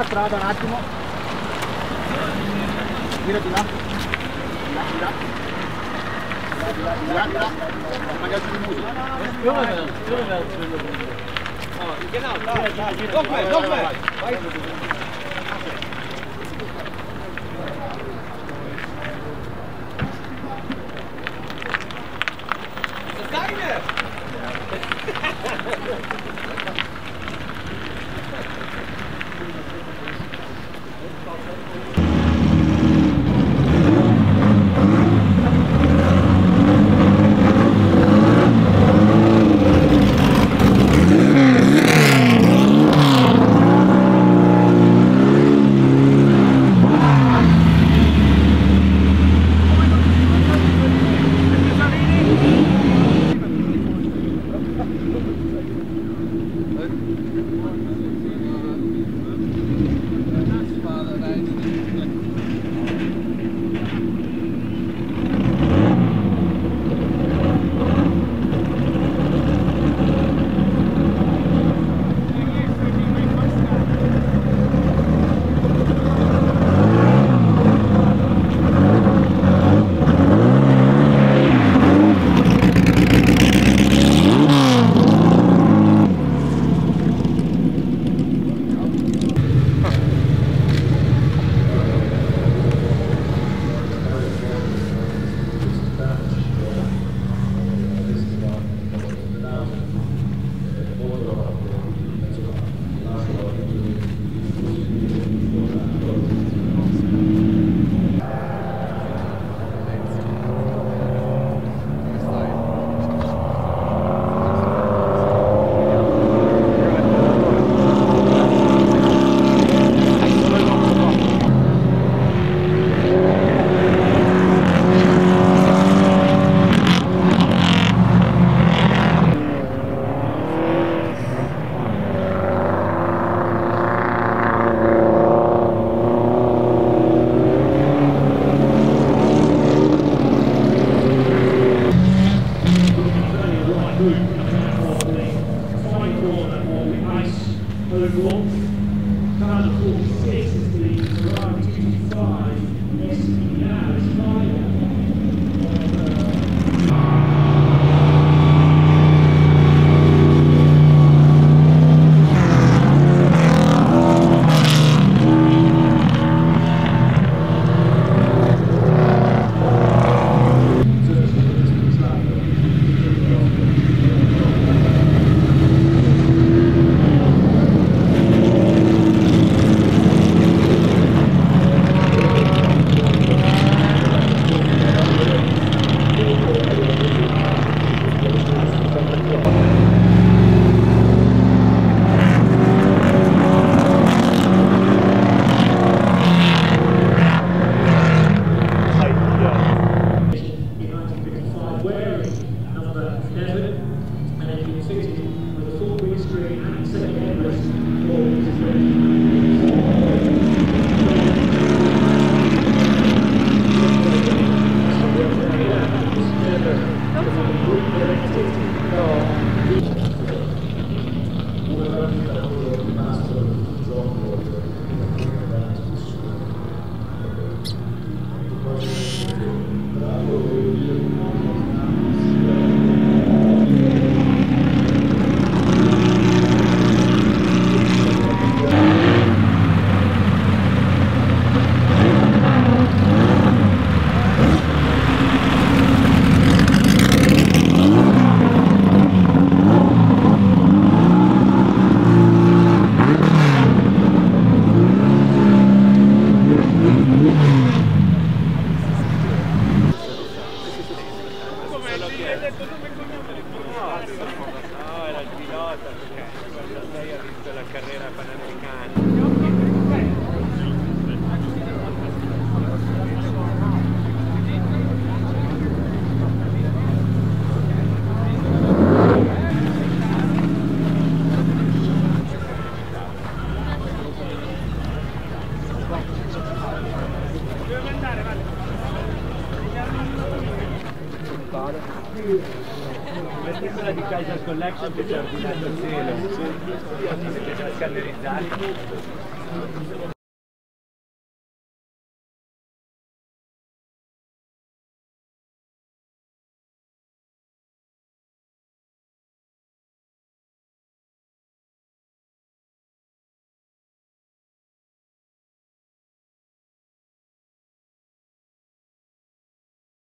atrás, um irmão. Vira de lá. Vira, vira. Vira, vira. Mas é o segundo. Filma, velho. Filma, velho. Ó, Genau, da, da, da. Doch, velho, doch, velho. Vai. Five the high corner be the ice overall. Turn 46 is the No, volta perché lei ha vinto la carriera panamericana. Dove andare, vale. uguale. Questa è di Kaiser Collection che ci ha ordinato il cielo. Siete scandalizzati?